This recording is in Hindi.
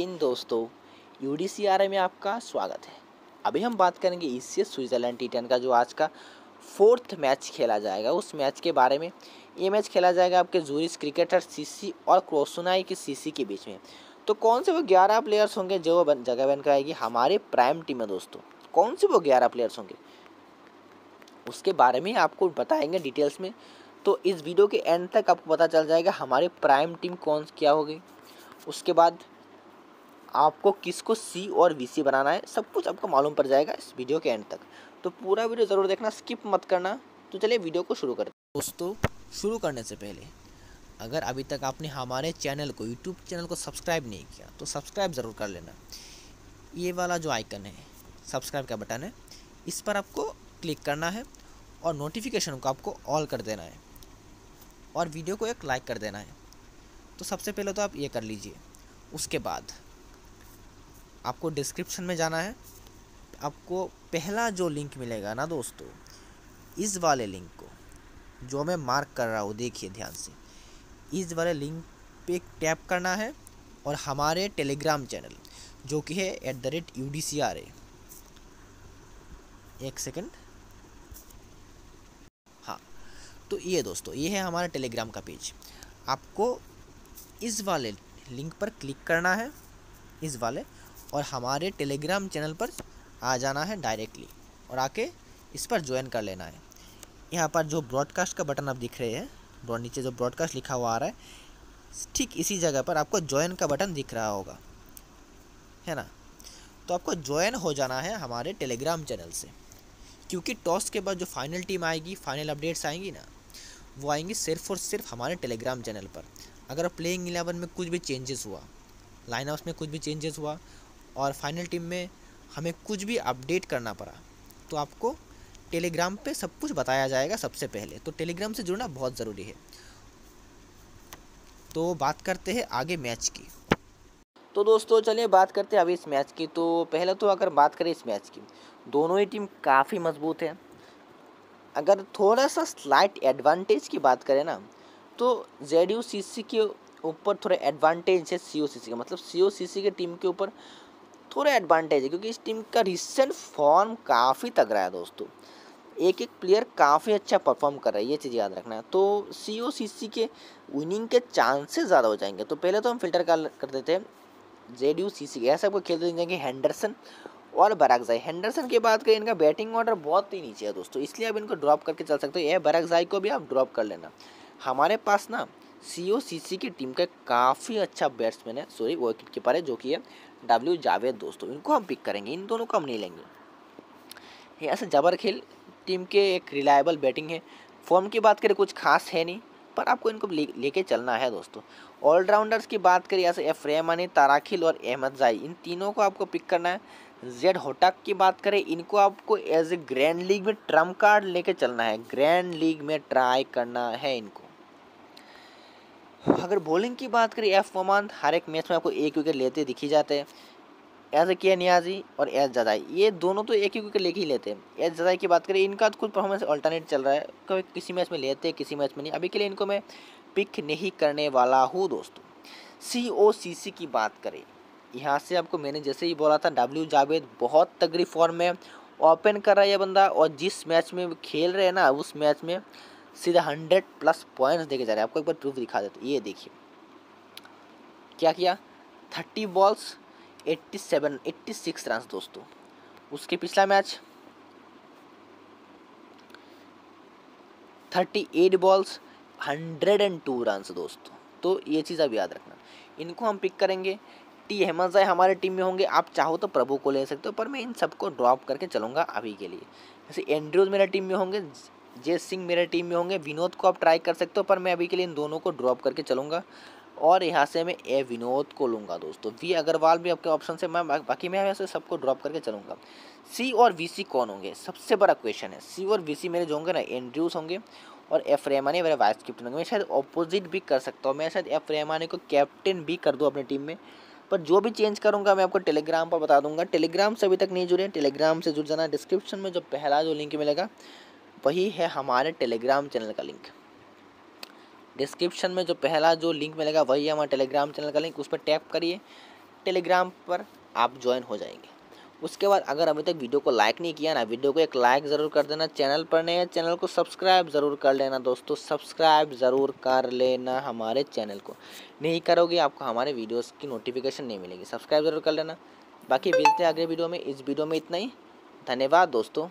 हिंद दोस्तों यू सी आर में आपका स्वागत है। अभी हम बात करेंगे इससे स्विट्ज़रलैंड टी का जो आज का फोर्थ मैच खेला जाएगा। उस मैच के बारे में ये मैच खेला जाएगा आपके जूरिस क्रिकेटर सीसी और क्रोसुनाई के सीसी के बीच में। तो कौन से वो ग्यारह प्लेयर्स होंगे जो बन, जगह बन कर आएगी? हमारे प्राइम टीम में दोस्तों। कौन से वो ग्यारह प्लेयर्स होंगे? उसके बारे में आपको बताएँगे डिटेल्स में। तो इस वीडियो के एंड तक आपको पता चल जाएगा हमारे प्राइम टीम कौन क्या होगी उसके बाद आपको किसको सी और वी सी बनाना है, सब कुछ आपको मालूम पड़ जाएगा इस वीडियो के एंड तक। तो पूरा वीडियो ज़रूर देखना स्किप मत करना। तो चलिए वीडियो को शुरू करते दोस्तों, शुरू करने से पहले, अगर अभी तक आपने हमारे चैनल को यूट्यूब चैनल को सब्सक्राइब नहीं किया तो सब्सक्राइब ज़रूर कर लेना। ये वाला जो आइकन है सब्सक्राइब का बटन है, इस पर आपको क्लिक करना है और नोटिफिकेशन को आपको ऑल कर देना है और वीडियो को एक लाइक कर देना है। तो सबसे पहले तो आप ये कर लीजिए, उसके बाद आपको डिस्क्रिप्शन में जाना है। आपको पहला जो लिंक मिलेगा ना दोस्तों, इस वाले लिंक को, जो मैं मार्क कर रहा हूँ, देखिए ध्यान से, इस वाले लिंक पे टैप करना है और हमारे टेलीग्राम चैनल जो कि है at the rate U D C R A एक सेकेंड हाँ तो ये दोस्तों, ये है हमारा टेलीग्राम का पेज आपको इस वाले लिंक पर क्लिक करना है, इस वाले और हमारे टेलीग्राम चैनल पर आ जाना है डायरेक्टली और आके इस पर ज्वाइन कर लेना है। यहाँ पर जो ब्रॉडकास्ट का बटन आप दिख रहे हैं नीचे जो ब्रॉडकास्ट लिखा हुआ आ रहा है, ठीक इसी जगह पर आपको ज्वाइन का बटन दिख रहा होगा, है ना? तो आपको ज्वाइन हो जाना है हमारे टेलीग्राम चैनल से, क्योंकि टॉस के बाद जो फाइनल टीम आएगी, फाइनल अपडेट्स आएँगी ना, वो आएँगी सिर्फ़ और सिर्फ़ हमारे टेलीग्राम चैनल पर। अगर प्लेइंग इलेवन में कुछ भी चेंजेस हुआ, लाइन में कुछ भी चेंजेस हुआ और फाइनल टीम में हमें कुछ भी अपडेट करना पड़ा तो आपको टेलीग्राम पे सब कुछ बताया जाएगा सबसे पहले। तो टेलीग्राम से जुड़ना बहुत ज़रूरी है। तो बात करते हैं आगे मैच की। तो दोस्तों, चलिए बात करते हैं अभी इस मैच की। तो पहले तो अगर बात करें इस मैच की, दोनों ही टीम काफ़ी मज़बूत है। अगर थोड़ा सा स्लाइट एडवांटेज की बात करें ना तो जेड यू सी सी के ऊपर थोड़ा एडवांटेज है सी ओ सी सी का। मतलब सी ओ सी सी के टीम के ऊपर थोड़ा एडवांटेज है, क्योंकि इस टीम का रिसेंट फॉर्म काफ़ी तगड़ा है दोस्तों। एक एक प्लेयर काफ़ी अच्छा परफॉर्म कर रहा है, ये चीज़ याद रखना है। तो सी ओ सी सी के विनिंग के चांसेस ज़्यादा हो जाएँगे। तो पहले तो हम फ़िल्टर कर देते हैं। जेड यू सी सी ऐसा आपको खेलते जाएँगे हैंडरसन और बरागजाई हैंडरसन की बात करें, इनका बैटिंग ऑर्डर बहुत ही नीचे है दोस्तों। इसलिए आप इनको ड्रॉप करके चल सकते हो। ये बरागजाई को भी आप ड्रॉप कर लेना। हमारे पास ना सी ओ सी सी की टीम का काफ़ी अच्छा बैट्समैन है सॉरी विकेट कीपर है, जो कि है डब्ल्यू जावेद दोस्तों। इनको हम पिक करेंगे, इन दोनों को हम नहीं लेंगे। ऐसे जबर खेल, टीम के एक रिलायबल बैटिंग है। फॉर्म की बात करें, कुछ खास है नहीं, पर आपको इनको लेके ले चलना है दोस्तों। ऑलराउंडर्स की बात करें ऐसे एफ़ रेमानी ताराखिल और अहमद जाई इन तीनों को आपको पिक करना है। जेड होटक की बात करें, इनको आपको एज ए ग्रैंड लीग में ट्रंप कार्ड लेके चलना है। ग्रैंड लीग में ट्राई करना है इनको। अगर बॉलिंग की बात करें एफ़ मोमान हर एक मैच में आपको एक विकेट लेते दिखी जाते हैं। एज के नियाजी और एज जदाई ये दोनों तो एक ही विकेट लेके ही लेते हैं। एज जदाई की बात करें, इनका तो कुछ परफॉर्मेंस अल्टरनेट चल रहा है। कभी किसी मैच में लेते हैं, किसी मैच में नहीं। अभी के लिए इनको मैं पिक नहीं करने वाला हूँ, दोस्तों। सी ओ सी सी की बात करें, यहाँ से आपको मैंने जैसे ही बोला था डब्ल्यू जावेद बहुत तगड़ी फॉर्म में ओपन कर रहा है ये बंदा। और जिस मैच में खेल रहे हैं ना, उस मैच में सीधा हंड्रेड प्लस पॉइंट्स देके जा रहे हैं। आपको एक बार प्रूफ दिखा देते ये देखिए। क्या किया? Thirty balls, eighty seven, eighty six run दोस्तों। उसके पिछला match, thirty eight balls, hundred and two run दोस्तों। तो ये चीज़ आप याद रखना। इनको हम पिक करेंगे। टी अहमद जाए हमारे टीम में होंगे। आप चाहो तो प्रभु को ले सकते हो, पर मैं इन सबको ड्रॉप करके चलूँगा अभी के लिए। जैसे एंड्रूज मेरे टीम में होंगे जय सिंह मेरे टीम में होंगे। विनोद को आप ट्राई कर सकते हो, पर मैं अभी के लिए इन दोनों को ड्रॉप करके चलूँगा। और यहाँ से मैं ए विनोद को लूँगा दोस्तों। वी अग्रवाल भी आपके ऑप्शन से मैं बाकी मैं यहाँ से सबको ड्रॉप करके चलूँगा। सी और वी सी कौन होंगे? सबसे बड़ा क्वेश्चन है। सी और वी सी मेरे जो होंगे ना एंड्रूज होंगे और एफ़ रेमानी मेरे वाइस कैप्टन होंगे। मैं शायद अपोजिट भी कर सकता हूँ। मैं शायद एफ़ रेमानी को कैप्टन भी कर दूँ अपनी टीम में। पर जो भी चेंज करूँगा, मैं आपको टेलीग्राम पर बता दूँगा। टेलीग्राम से अभी तक नहीं जुड़े टेलीग्राम से जुड़ जाना। डिस्क्रिप्शन में जो पहला जो लिंक मिलेगा वही है हमारे टेलीग्राम चैनल का लिंक डिस्क्रिप्शन में जो पहला जो लिंक मिलेगा, वही है हमारे टेलीग्राम चैनल का लिंक उस पर टैप करिए। टेलीग्राम पर आप ज्वाइन हो जाएँगे। उसके बाद अगर अभी तक वीडियो को लाइक नहीं किया ना वीडियो को एक लाइक ज़रूर कर देना। चैनल पर नए चैनल को सब्सक्राइब ज़रूर कर लेना दोस्तों। सब्सक्राइब ज़रूर कर लेना हमारे चैनल को। नहीं करोगे, आपको हमारे वीडियोस की नोटिफिकेशन नहीं मिलेगी। सब्सक्राइब ज़रूर कर लेना। बाकी मिलते हैं अगले वीडियो में। इस वीडियो में इतना ही। धन्यवाद दोस्तों।